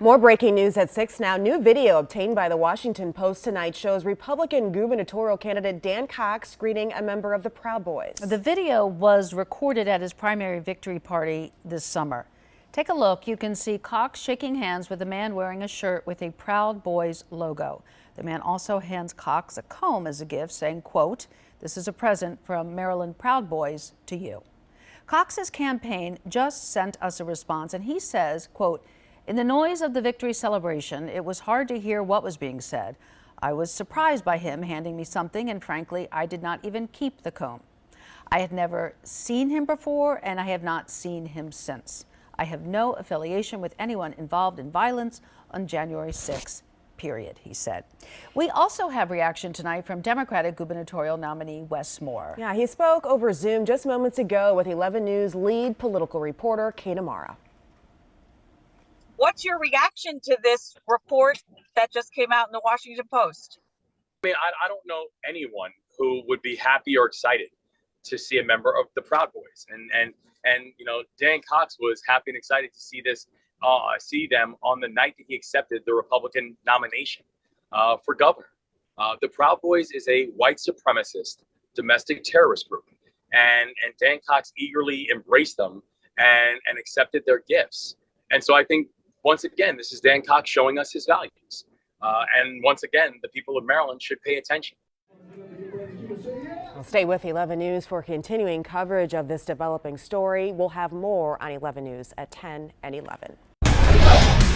More breaking news at 6 now. New video obtained by the Washington Post tonight shows Republican gubernatorial candidate Dan Cox greeting a member of the Proud Boys. The video was recorded at his primary victory party this summer. Take a look. You can see Cox shaking hands with a man wearing a shirt with a Proud Boys logo. The man also hands Cox a comb as a gift, saying, quote, this is a present from Maryland Proud Boys to you. Cox's campaign just sent us a response, and he says, quote, in the noise of the victory celebration, it was hard to hear what was being said. I was surprised by him handing me something, and frankly, I did not even keep the comb. I had never seen him before, and I have not seen him since. I have no affiliation with anyone involved in violence on January 6, period, he said. We also have reaction tonight from Democratic gubernatorial nominee Wes Moore. Yeah, he spoke over Zoom just moments ago with 11 News lead political reporter Kate Amara. What's your reaction to this report that just came out in the Washington Post? I mean, I, I don't know anyone who would be happy or excited to see a member of the Proud Boys, and and and you know, Dan Cox was happy and excited to see this, uh, see them on the night that he accepted the Republican nomination uh, for governor. Uh, the Proud Boys is a white supremacist domestic terrorist group, and and Dan Cox eagerly embraced them and and accepted their gifts. And so I think once again, this is Dan Cox showing us his values. Uh, and once again, the people of Maryland should pay attention. Well, stay with 11 News for continuing coverage of this developing story. We'll have more on 11 News at 10 and 11.